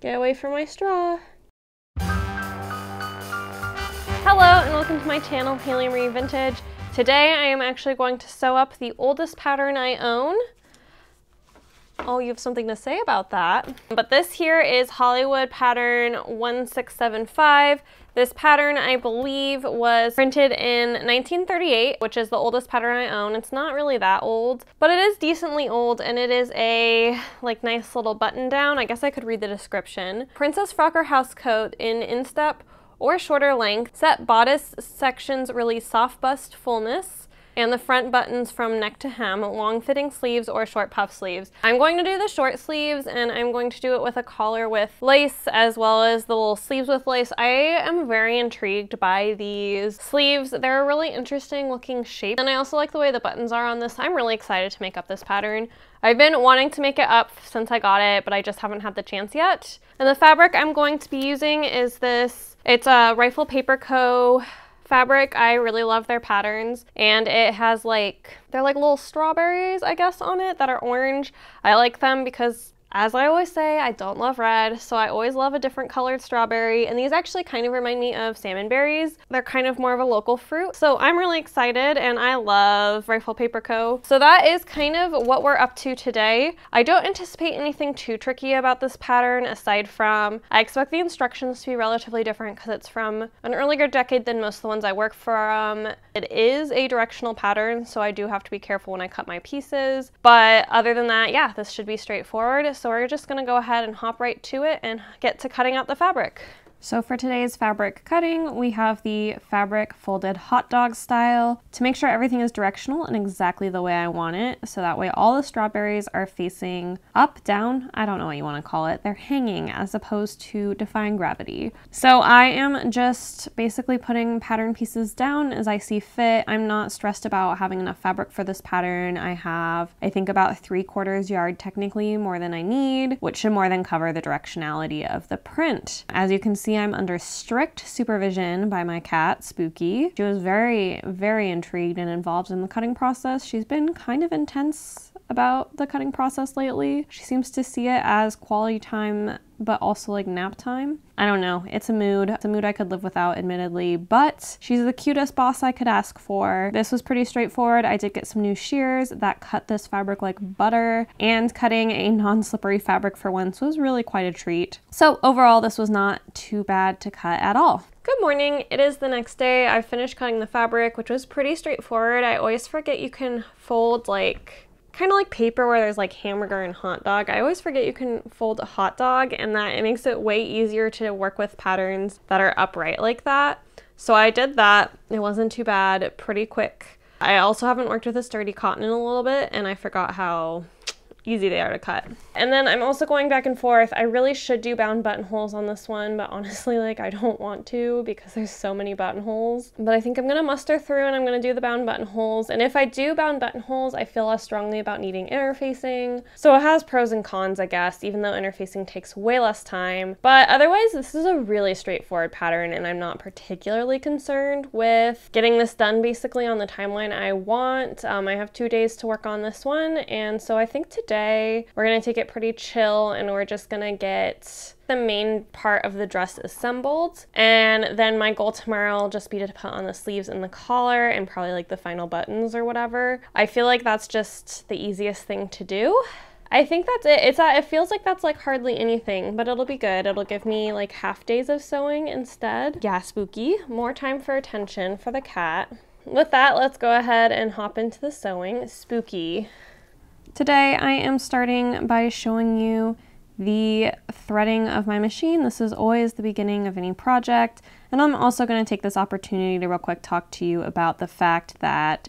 Get away from my straw. Hello and welcome to my channel, Haley Marie Vintage. Today I am actually going to sew up the oldest pattern I own. Oh, you have something to say about that. But this here is Hollywood pattern 1675. This pattern, I believe, was printed in 1938, which is the oldest pattern I own. It's not really that old, but it is decently old, and it is a like nice little button down. I guess I could read the description. Princess Frocker house coat in instep or shorter length. Set bodice sections release soft bust fullness and the front buttons from neck to hem, long fitting sleeves or short puff sleeves. I'm going to do the short sleeves and I'm going to do it with a collar with lace as well as the little sleeves with lace. I am very intrigued by these sleeves. They're a really interesting looking shape and I also like the way the buttons are on this. I'm really excited to make up this pattern. I've been wanting to make it up since I got it, but I just haven't had the chance yet. And the fabric I'm going to be using is this it's a Rifle Paper Co fabric. I really love their patterns and it has like, they're like little strawberries, I guess, on it that are orange. I like them because as I always say, I don't love red, so I always love a different colored strawberry, and these actually kind of remind me of salmon berries. They're kind of more of a local fruit, so I'm really excited, and I love Rifle Paper Co. So that is kind of what we're up to today. I don't anticipate anything too tricky about this pattern, aside from I expect the instructions to be relatively different because it's from an earlier decade than most of the ones I work from. It is a directional pattern, so I do have to be careful when I cut my pieces, but other than that, yeah, this should be straightforward so we're just gonna go ahead and hop right to it and get to cutting out the fabric. So for today's fabric cutting, we have the fabric folded hot dog style to make sure everything is directional and exactly the way I want it. So that way all the strawberries are facing up, down, I don't know what you want to call it. They're hanging as opposed to defying gravity. So I am just basically putting pattern pieces down as I see fit. I'm not stressed about having enough fabric for this pattern. I have, I think about three quarters yard technically more than I need, which should more than cover the directionality of the print. As you can see, see I'm under strict supervision by my cat, Spooky. She was very, very intrigued and involved in the cutting process. She's been kind of intense about the cutting process lately. She seems to see it as quality time but also like nap time. I don't know. It's a mood. It's a mood I could live without, admittedly, but she's the cutest boss I could ask for. This was pretty straightforward. I did get some new shears that cut this fabric like butter, and cutting a non-slippery fabric for once was really quite a treat. So overall, this was not too bad to cut at all. Good morning. It is the next day. I finished cutting the fabric, which was pretty straightforward. I always forget you can fold like kind of like paper where there's like hamburger and hot dog. I always forget you can fold a hot dog and that it makes it way easier to work with patterns that are upright like that. So I did that. It wasn't too bad, pretty quick. I also haven't worked with a sturdy cotton in a little bit and I forgot how easy they are to cut. And then I'm also going back and forth. I really should do bound buttonholes on this one, but honestly, like I don't want to because there's so many buttonholes. But I think I'm gonna muster through and I'm gonna do the bound buttonholes. And if I do bound buttonholes, I feel less strongly about needing interfacing. So it has pros and cons, I guess, even though interfacing takes way less time. But otherwise, this is a really straightforward pattern and I'm not particularly concerned with getting this done basically on the timeline I want. Um, I have two days to work on this one. And so I think today we're gonna take it pretty chill and we're just gonna get the main part of the dress assembled. And then my goal tomorrow will just be to put on the sleeves and the collar and probably like the final buttons or whatever. I feel like that's just the easiest thing to do. I think that's it. It's uh, it feels like that's like hardly anything, but it'll be good. It'll give me like half days of sewing instead. Yeah, spooky. More time for attention for the cat. With that, let's go ahead and hop into the sewing. Spooky. Today I am starting by showing you the threading of my machine. This is always the beginning of any project. And I'm also going to take this opportunity to real quick talk to you about the fact that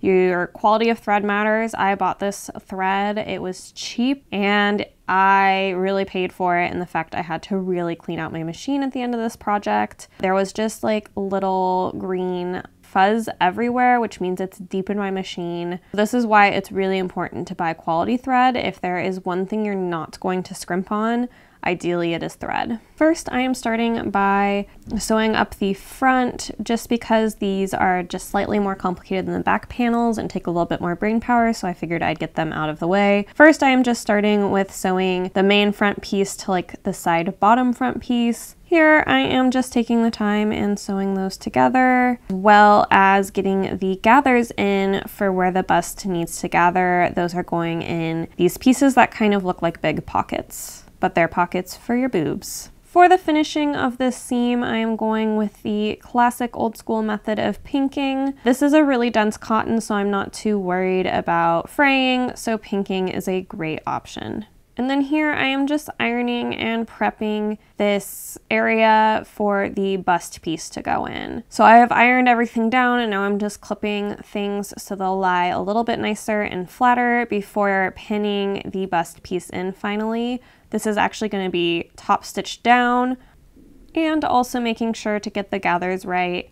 your quality of thread matters. I bought this thread, it was cheap, and I really paid for it and the fact I had to really clean out my machine at the end of this project. There was just like little green fuzz everywhere, which means it's deep in my machine. This is why it's really important to buy quality thread. If there is one thing you're not going to scrimp on, ideally it is thread. First, I am starting by sewing up the front just because these are just slightly more complicated than the back panels and take a little bit more brain power, so I figured I'd get them out of the way. First, I am just starting with sewing the main front piece to like the side bottom front piece. Here I am just taking the time and sewing those together, as well as getting the gathers in for where the bust needs to gather. Those are going in these pieces that kind of look like big pockets, but they're pockets for your boobs. For the finishing of this seam, I am going with the classic old school method of pinking. This is a really dense cotton, so I'm not too worried about fraying, so pinking is a great option. And then here I am just ironing and prepping this area for the bust piece to go in. So I have ironed everything down and now I'm just clipping things so they'll lie a little bit nicer and flatter before pinning the bust piece in finally. This is actually going to be top stitched down and also making sure to get the gathers right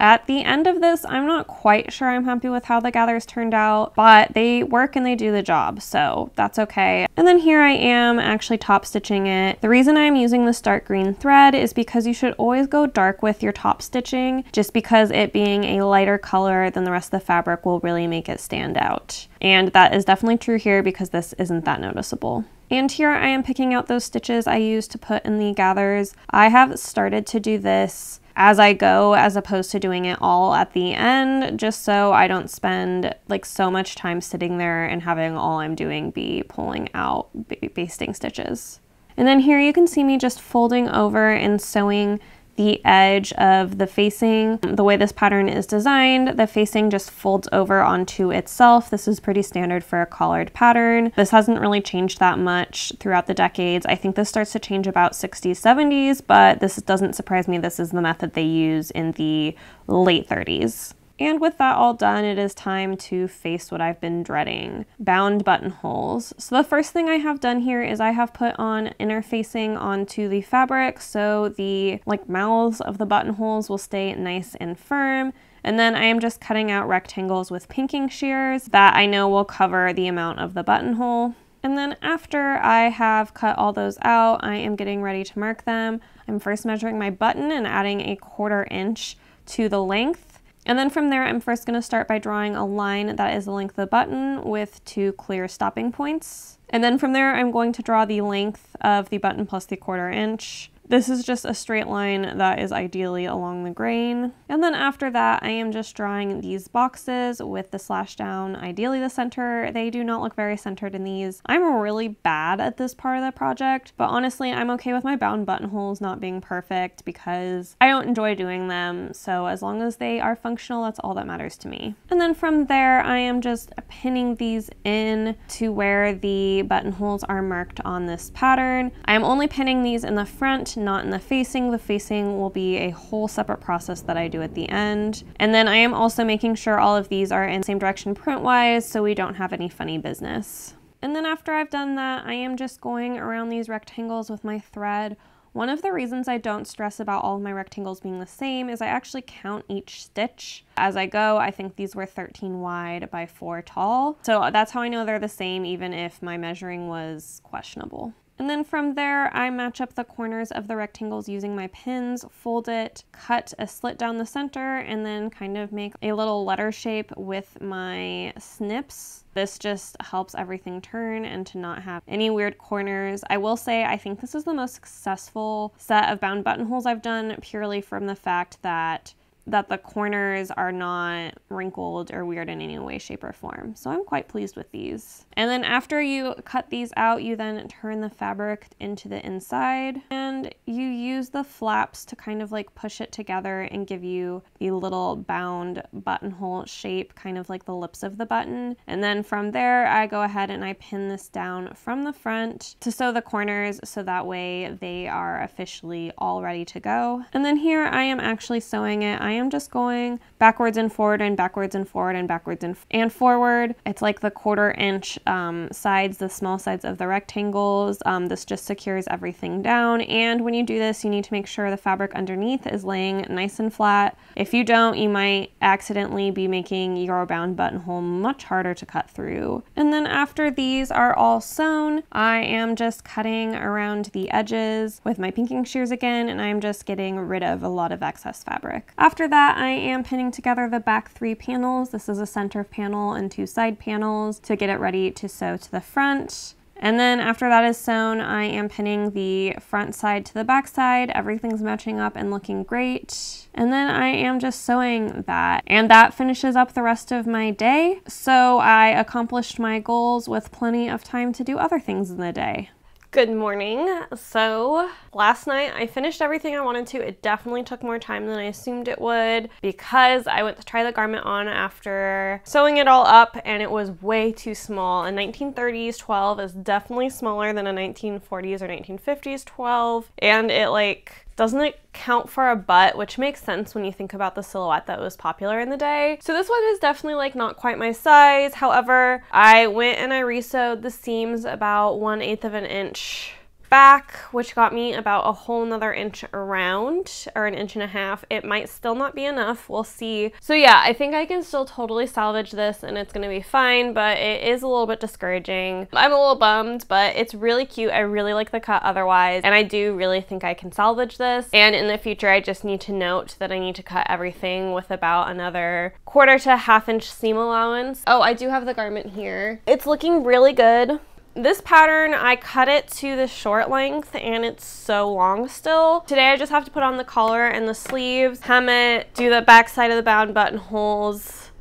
at the end of this, I'm not quite sure I'm happy with how the gathers turned out, but they work and they do the job, so that's okay. And then here I am actually top stitching it. The reason I'm using this dark green thread is because you should always go dark with your top stitching, just because it being a lighter color than the rest of the fabric will really make it stand out. And that is definitely true here because this isn't that noticeable. And here I am picking out those stitches I used to put in the gathers. I have started to do this as I go as opposed to doing it all at the end just so I don't spend like so much time sitting there and having all I'm doing be pulling out basting stitches. And then here you can see me just folding over and sewing the edge of the facing. The way this pattern is designed, the facing just folds over onto itself. This is pretty standard for a collared pattern. This hasn't really changed that much throughout the decades. I think this starts to change about 60s, 70s, but this doesn't surprise me. This is the method they use in the late 30s. And with that all done, it is time to face what I've been dreading, bound buttonholes. So the first thing I have done here is I have put on interfacing onto the fabric so the like mouths of the buttonholes will stay nice and firm. And then I am just cutting out rectangles with pinking shears that I know will cover the amount of the buttonhole. And then after I have cut all those out, I am getting ready to mark them. I'm first measuring my button and adding a quarter inch to the length and then from there, I'm first gonna start by drawing a line that is the length of the button with two clear stopping points. And then from there, I'm going to draw the length of the button plus the quarter inch. This is just a straight line that is ideally along the grain. And then after that, I am just drawing these boxes with the slash down, ideally the center. They do not look very centered in these. I'm really bad at this part of the project, but honestly, I'm okay with my bound buttonholes not being perfect because I don't enjoy doing them. So as long as they are functional, that's all that matters to me. And then from there, I am just pinning these in to where the buttonholes are marked on this pattern. I am only pinning these in the front not in the facing. The facing will be a whole separate process that I do at the end. And then I am also making sure all of these are in the same direction print-wise so we don't have any funny business. And then after I've done that, I am just going around these rectangles with my thread. One of the reasons I don't stress about all of my rectangles being the same is I actually count each stitch as I go. I think these were 13 wide by 4 tall. So that's how I know they're the same even if my measuring was questionable. And then from there, I match up the corners of the rectangles using my pins, fold it, cut a slit down the center, and then kind of make a little letter shape with my snips. This just helps everything turn and to not have any weird corners. I will say I think this is the most successful set of bound buttonholes I've done purely from the fact that that the corners are not wrinkled or weird in any way, shape, or form. So I'm quite pleased with these. And then after you cut these out, you then turn the fabric into the inside and you use the flaps to kind of like push it together and give you the little bound buttonhole shape, kind of like the lips of the button. And then from there, I go ahead and I pin this down from the front to sew the corners so that way they are officially all ready to go. And then here I am actually sewing it. I am just going backwards and forward and backwards and forward and backwards and, and forward. It's like the quarter inch um, sides, the small sides of the rectangles. Um, this just secures everything down. And when you do this, you need to make sure the fabric underneath is laying nice and flat. If you don't, you might accidentally be making your bound buttonhole much harder to cut through. And then after these are all sewn, I am just cutting around the edges with my pinking shears again, and I'm just getting rid of a lot of excess fabric. After that, I am pinning together the back three panels. This is a center panel and two side panels to get it ready to sew to the front. And then after that is sewn, I am pinning the front side to the back side. Everything's matching up and looking great. And then I am just sewing that. And that finishes up the rest of my day. So I accomplished my goals with plenty of time to do other things in the day. Good morning. So last night I finished everything I wanted to. It definitely took more time than I assumed it would because I went to try the garment on after sewing it all up and it was way too small. A 1930s 12 is definitely smaller than a 1940s or 1950s 12 and it like doesn't it count for a butt, which makes sense when you think about the silhouette that was popular in the day. So this one is definitely like not quite my size. However, I went and I resewed the seams about one eighth of an inch back, which got me about a whole nother inch around or an inch and a half. It might still not be enough. We'll see. So yeah, I think I can still totally salvage this and it's gonna be fine, but it is a little bit discouraging. I'm a little bummed, but it's really cute. I really like the cut otherwise, and I do really think I can salvage this. And in the future, I just need to note that I need to cut everything with about another quarter to half inch seam allowance. Oh, I do have the garment here. It's looking really good. This pattern, I cut it to the short length and it's so long still. Today I just have to put on the collar and the sleeves, hem it, do the back side of the bound buttonholes,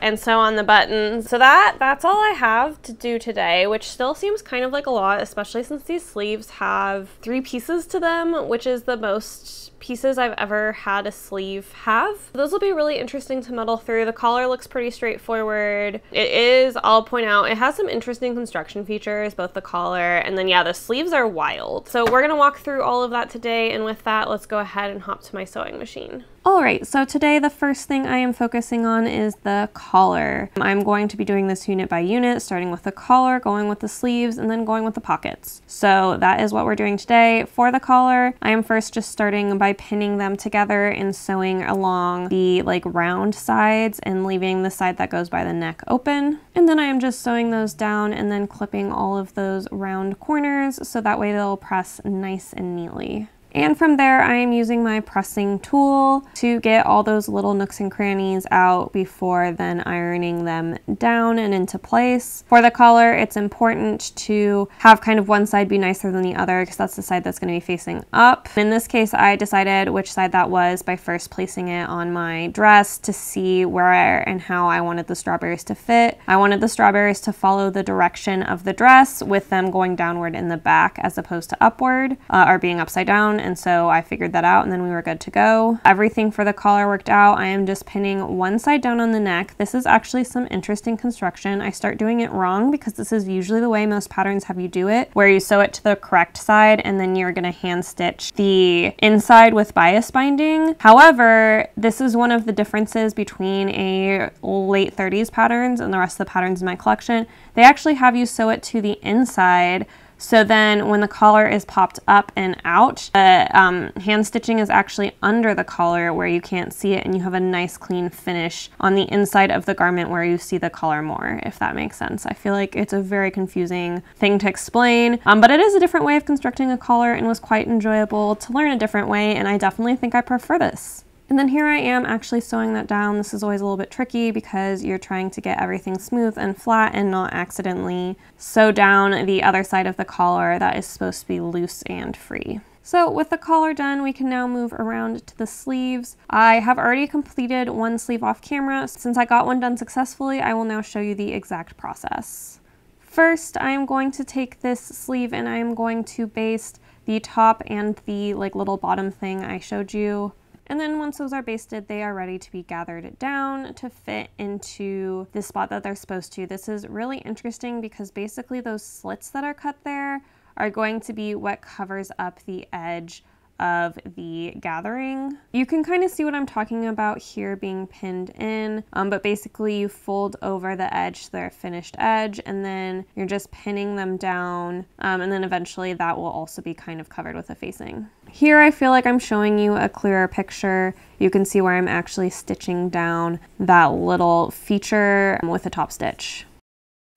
and sew on the buttons. So that that's all I have to do today, which still seems kind of like a lot, especially since these sleeves have three pieces to them, which is the most pieces I've ever had a sleeve have. Those will be really interesting to muddle through. The collar looks pretty straightforward. It is, I'll point out, it has some interesting construction features, both the collar and then yeah, the sleeves are wild. So we're gonna walk through all of that today and with that, let's go ahead and hop to my sewing machine. All right, so today the first thing I am focusing on is the collar. I'm going to be doing this unit by unit, starting with the collar, going with the sleeves, and then going with the pockets. So that is what we're doing today. For the collar, I am first just starting by pinning them together and sewing along the like round sides and leaving the side that goes by the neck open. And then I am just sewing those down and then clipping all of those round corners so that way they'll press nice and neatly. And from there, I am using my pressing tool to get all those little nooks and crannies out before then ironing them down and into place. For the collar, it's important to have kind of one side be nicer than the other because that's the side that's going to be facing up. In this case, I decided which side that was by first placing it on my dress to see where and how I wanted the strawberries to fit. I wanted the strawberries to follow the direction of the dress with them going downward in the back as opposed to upward uh, or being upside down and so I figured that out and then we were good to go. Everything for the collar worked out. I am just pinning one side down on the neck. This is actually some interesting construction. I start doing it wrong because this is usually the way most patterns have you do it, where you sew it to the correct side and then you're gonna hand stitch the inside with bias binding. However, this is one of the differences between a late 30s patterns and the rest of the patterns in my collection. They actually have you sew it to the inside so then when the collar is popped up and out, the um, hand stitching is actually under the collar where you can't see it and you have a nice clean finish on the inside of the garment where you see the collar more, if that makes sense. I feel like it's a very confusing thing to explain, um, but it is a different way of constructing a collar and was quite enjoyable to learn a different way and I definitely think I prefer this. And then here I am actually sewing that down. This is always a little bit tricky because you're trying to get everything smooth and flat and not accidentally sew down the other side of the collar that is supposed to be loose and free. So with the collar done, we can now move around to the sleeves. I have already completed one sleeve off camera. Since I got one done successfully, I will now show you the exact process. First, I am going to take this sleeve and I am going to baste the top and the like little bottom thing I showed you. And then once those are basted, they are ready to be gathered down to fit into the spot that they're supposed to. This is really interesting because basically those slits that are cut there are going to be what covers up the edge of the gathering. You can kind of see what I'm talking about here being pinned in, um, but basically you fold over the edge to their finished edge and then you're just pinning them down um, and then eventually that will also be kind of covered with a facing. Here I feel like I'm showing you a clearer picture. You can see where I'm actually stitching down that little feature with a top stitch.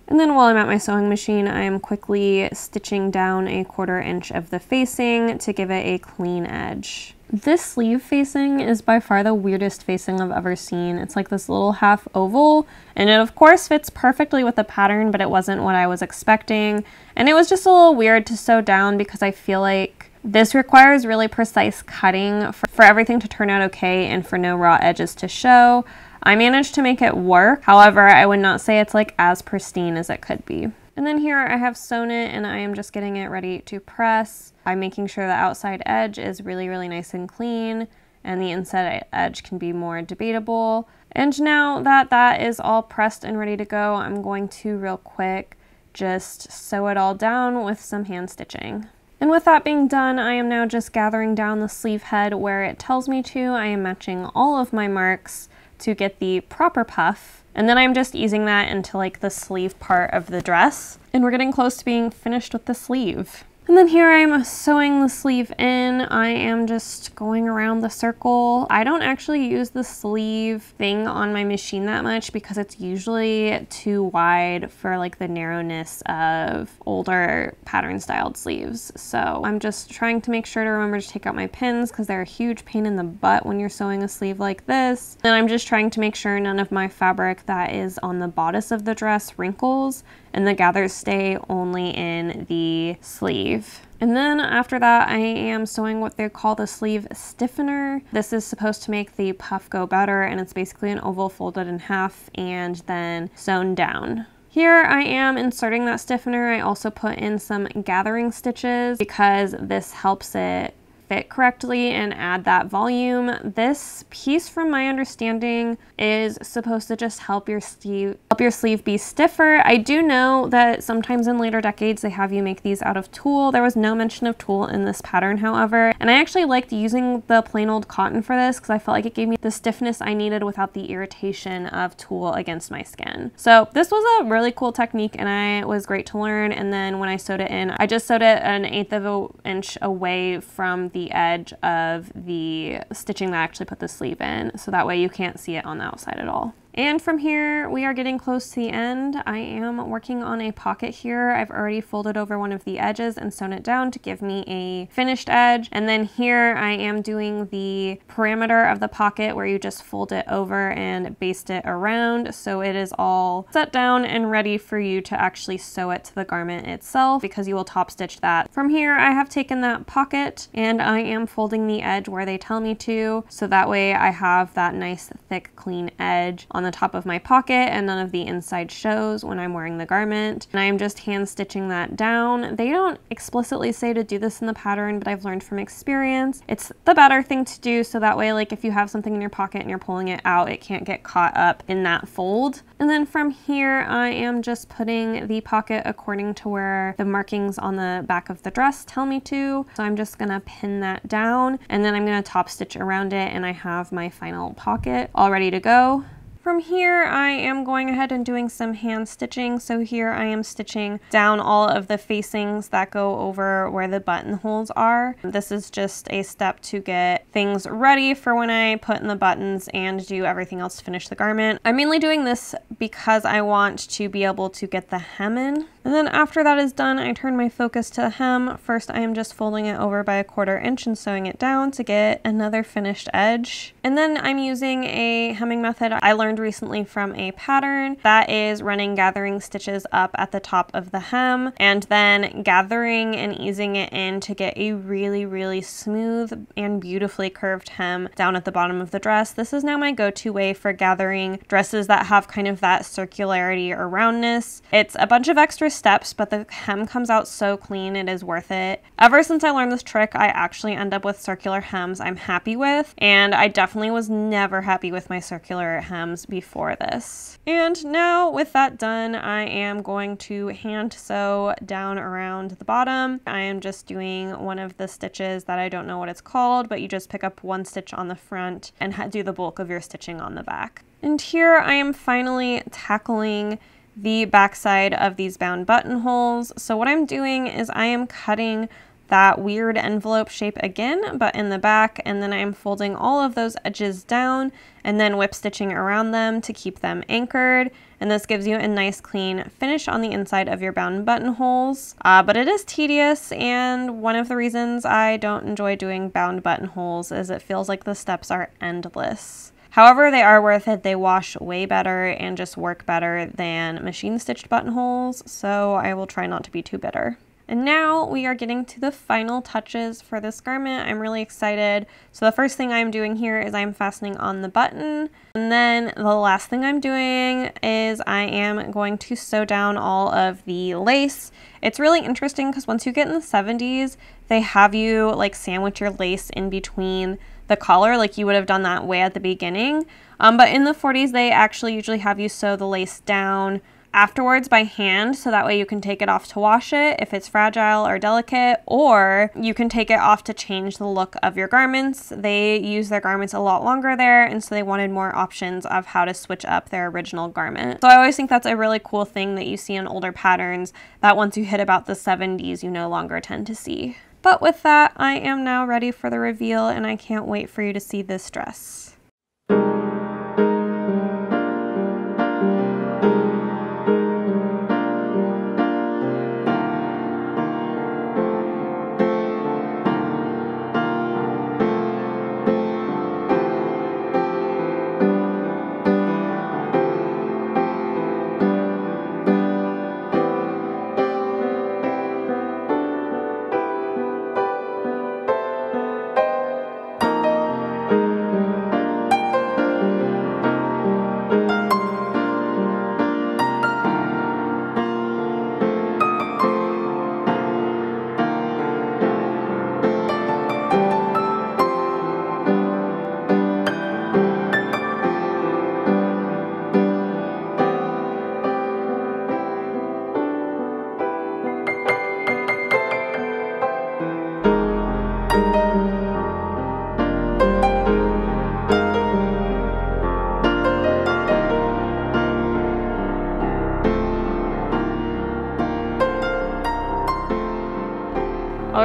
And then while I'm at my sewing machine, I am quickly stitching down a quarter inch of the facing to give it a clean edge. This sleeve facing is by far the weirdest facing I've ever seen. It's like this little half oval, and it of course fits perfectly with the pattern, but it wasn't what I was expecting. And it was just a little weird to sew down because I feel like this requires really precise cutting for, for everything to turn out okay and for no raw edges to show. I managed to make it work. However, I would not say it's like as pristine as it could be. And then here I have sewn it and I am just getting it ready to press. I'm making sure the outside edge is really, really nice and clean and the inside edge can be more debatable. And now that that is all pressed and ready to go, I'm going to real quick just sew it all down with some hand stitching. And with that being done, I am now just gathering down the sleeve head where it tells me to. I am matching all of my marks to get the proper puff. And then I'm just easing that into like the sleeve part of the dress. And we're getting close to being finished with the sleeve. And then here I'm sewing the sleeve in. I am just going around the circle. I don't actually use the sleeve thing on my machine that much because it's usually too wide for like the narrowness of older pattern styled sleeves. So I'm just trying to make sure to remember to take out my pins because they're a huge pain in the butt when you're sewing a sleeve like this. And I'm just trying to make sure none of my fabric that is on the bodice of the dress wrinkles and the gathers stay only in the sleeve. And then after that, I am sewing what they call the sleeve stiffener. This is supposed to make the puff go better, and it's basically an oval folded in half and then sewn down. Here I am inserting that stiffener. I also put in some gathering stitches because this helps it fit correctly and add that volume. This piece, from my understanding, is supposed to just help your sleeve help your sleeve be stiffer. I do know that sometimes in later decades they have you make these out of tulle. There was no mention of tulle in this pattern, however, and I actually liked using the plain old cotton for this because I felt like it gave me the stiffness I needed without the irritation of tulle against my skin. So this was a really cool technique and I was great to learn. And then when I sewed it in, I just sewed it an eighth of an inch away from the the edge of the stitching that I actually put the sleeve in so that way you can't see it on the outside at all. And from here, we are getting close to the end. I am working on a pocket here. I've already folded over one of the edges and sewn it down to give me a finished edge. And then here I am doing the parameter of the pocket where you just fold it over and baste it around so it is all set down and ready for you to actually sew it to the garment itself because you will top stitch that. From here, I have taken that pocket and I am folding the edge where they tell me to so that way I have that nice thick clean edge on the top of my pocket and none of the inside shows when I'm wearing the garment. And I'm just hand stitching that down. They don't explicitly say to do this in the pattern, but I've learned from experience. It's the better thing to do so that way like if you have something in your pocket and you're pulling it out, it can't get caught up in that fold. And then from here, I am just putting the pocket according to where the markings on the back of the dress tell me to. So I'm just gonna pin that down and then I'm gonna top stitch around it and I have my final pocket all ready to go. From here, I am going ahead and doing some hand stitching. So here I am stitching down all of the facings that go over where the buttonholes are. This is just a step to get things ready for when I put in the buttons and do everything else to finish the garment. I'm mainly doing this because I want to be able to get the hem in. And then after that is done, I turn my focus to the hem. First, I am just folding it over by a quarter inch and sewing it down to get another finished edge. And then I'm using a hemming method I learned recently from a pattern that is running gathering stitches up at the top of the hem and then gathering and easing it in to get a really, really smooth and beautifully curved hem down at the bottom of the dress. This is now my go-to way for gathering dresses that have kind of that circularity or roundness. It's a bunch of extra fewer steps, but the hem comes out so clean, it is worth it. Ever since I learned this trick, I actually end up with circular hems I'm happy with, and I definitely was never happy with my circular hems before this. And now with that done, I am going to hand sew down around the bottom. I am just doing one of the stitches that I don't know what it's called, but you just pick up one stitch on the front and do the bulk of your stitching on the back. And here I am finally tackling the backside of these bound buttonholes. So what I'm doing is I am cutting that weird envelope shape again, but in the back, and then I'm folding all of those edges down and then whip stitching around them to keep them anchored. And this gives you a nice clean finish on the inside of your bound buttonholes. Uh, but it is tedious, and one of the reasons I don't enjoy doing bound buttonholes is it feels like the steps are endless. However, they are worth it. They wash way better and just work better than machine stitched buttonholes, so I will try not to be too bitter. And now we are getting to the final touches for this garment. I'm really excited. So the first thing I'm doing here is I'm fastening on the button. And then the last thing I'm doing is I am going to sew down all of the lace. It's really interesting because once you get in the 70s, they have you like sandwich your lace in between the collar like you would have done that way at the beginning. Um, but in the 40s, they actually usually have you sew the lace down afterwards by hand so that way you can take it off to wash it if it's fragile or delicate or you can take it off to change the look of your garments. They use their garments a lot longer there and so they wanted more options of how to switch up their original garment. So I always think that's a really cool thing that you see in older patterns that once you hit about the 70s you no longer tend to see. But with that, I am now ready for the reveal and I can't wait for you to see this dress.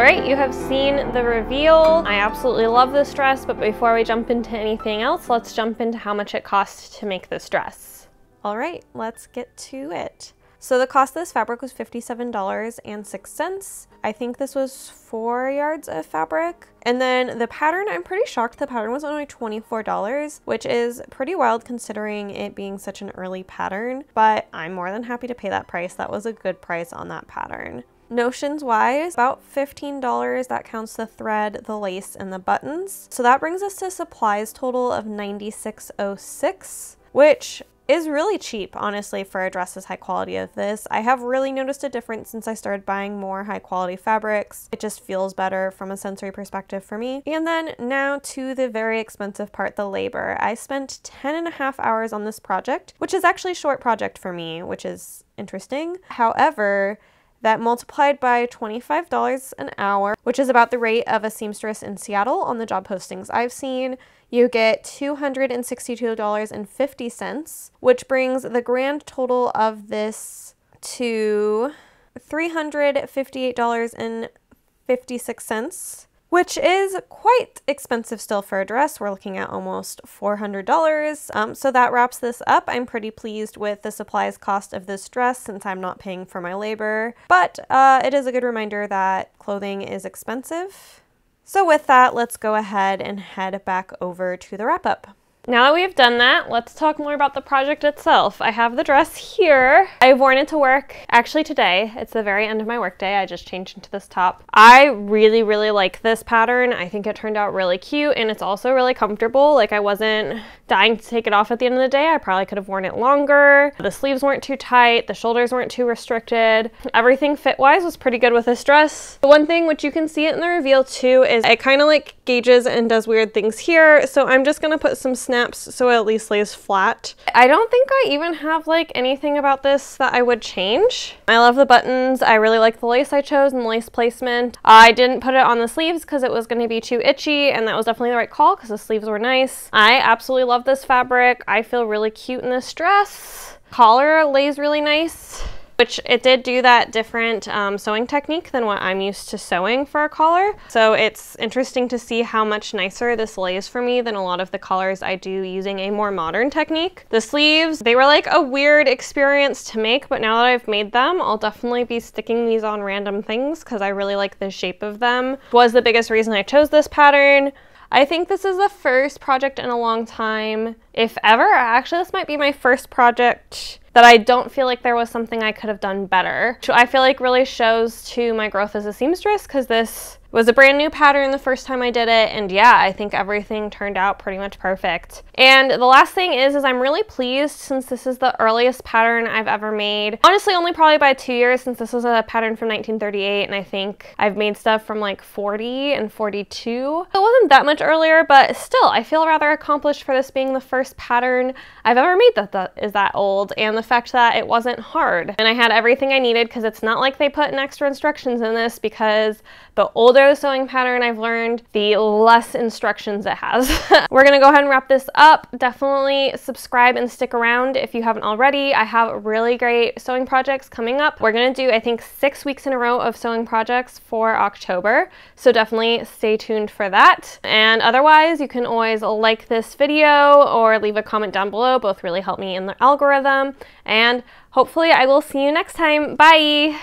Right, you have seen the reveal. I absolutely love this dress, but before we jump into anything else, let's jump into how much it cost to make this dress. All right, let's get to it. So the cost of this fabric was $57.06. I think this was four yards of fabric. And then the pattern, I'm pretty shocked the pattern was only $24, which is pretty wild considering it being such an early pattern, but I'm more than happy to pay that price. That was a good price on that pattern. Notions wise, about $15. That counts the thread, the lace, and the buttons. So that brings us to supplies total of $96.06, which is really cheap, honestly, for a dress as high quality as this. I have really noticed a difference since I started buying more high quality fabrics. It just feels better from a sensory perspective for me. And then now to the very expensive part, the labor. I spent 10 and a half hours on this project, which is actually a short project for me, which is interesting. However, that multiplied by $25 an hour, which is about the rate of a seamstress in Seattle on the job postings I've seen, you get $262.50, which brings the grand total of this to $358.56 which is quite expensive still for a dress. We're looking at almost $400. Um, so that wraps this up. I'm pretty pleased with the supplies cost of this dress since I'm not paying for my labor, but uh, it is a good reminder that clothing is expensive. So with that, let's go ahead and head back over to the wrap up. Now that we've done that, let's talk more about the project itself. I have the dress here. I've worn it to work actually today. It's the very end of my workday. I just changed into this top. I really, really like this pattern. I think it turned out really cute and it's also really comfortable. Like I wasn't dying to take it off at the end of the day. I probably could have worn it longer. The sleeves weren't too tight. The shoulders weren't too restricted. Everything fit-wise was pretty good with this dress. The one thing which you can see it in the reveal too is it kind of like gauges and does weird things here. So I'm just gonna put some snaps so it at least lays flat. I don't think I even have like anything about this that I would change. I love the buttons. I really like the lace I chose and the lace placement. I didn't put it on the sleeves because it was gonna be too itchy and that was definitely the right call because the sleeves were nice. I absolutely love this fabric. I feel really cute in this dress. Collar lays really nice which it did do that different um, sewing technique than what I'm used to sewing for a collar. So it's interesting to see how much nicer this lays for me than a lot of the collars I do using a more modern technique. The sleeves, they were like a weird experience to make, but now that I've made them, I'll definitely be sticking these on random things because I really like the shape of them. Was the biggest reason I chose this pattern. I think this is the first project in a long time, if ever. Actually, this might be my first project that I don't feel like there was something I could have done better. I feel like really shows to my growth as a seamstress because this was a brand new pattern the first time I did it and yeah I think everything turned out pretty much perfect. And the last thing is is I'm really pleased since this is the earliest pattern I've ever made. Honestly only probably by two years since this was a pattern from 1938 and I think I've made stuff from like 40 and 42. It wasn't that much earlier but still I feel rather accomplished for this being the first pattern I've ever made that, that is that old and the fact that it wasn't hard. And I had everything I needed because it's not like they put in extra instructions in this because the older the sewing pattern I've learned, the less instructions it has. We're gonna go ahead and wrap this up. Definitely subscribe and stick around if you haven't already. I have really great sewing projects coming up. We're gonna do, I think, six weeks in a row of sewing projects for October. So definitely stay tuned for that. And otherwise, you can always like this video or leave a comment down below. Both really help me in the algorithm. And hopefully I will see you next time. Bye!